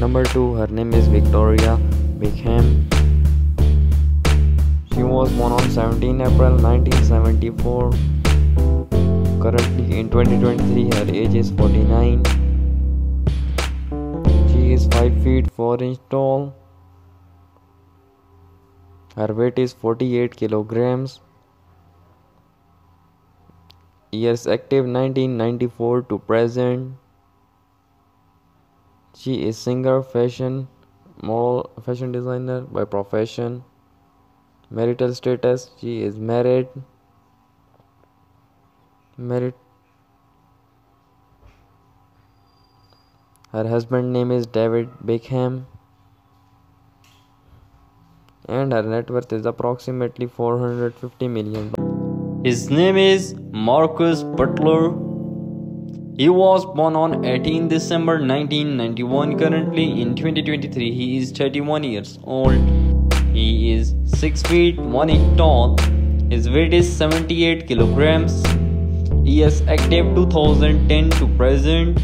Number 2 her name is Victoria Beckham. She was born on 17 April 1974. Currently in 2023 her age is 49. She is 5 feet 4 inch tall. Her weight is 48 kilograms. Years active 1994 to present. She is singer, fashion, model, fashion designer by profession. Marital status she is married. Married. Her husband name is David Beckham and her net worth is approximately 450 million. His name is Marcus Butler. He was born on 18 December 1991. Currently in 2023, he is 31 years old. He is 6 feet 1 inch tall. His weight is 78 kilograms. He is active 2010 to present.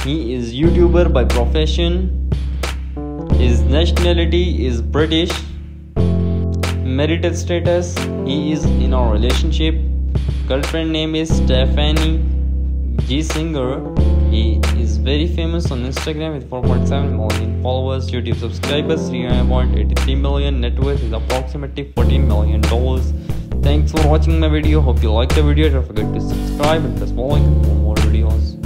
He is YouTuber by profession. His nationality is British marital status he is in a relationship girlfriend name is stephanie g singer. He is very famous on instagram with 4.7 million followers youtube subscribers 3.83 million net worth is approximately 14 million dollars. Thanks for watching my video. Hope you liked the video. Don't forget to subscribe and press bell icon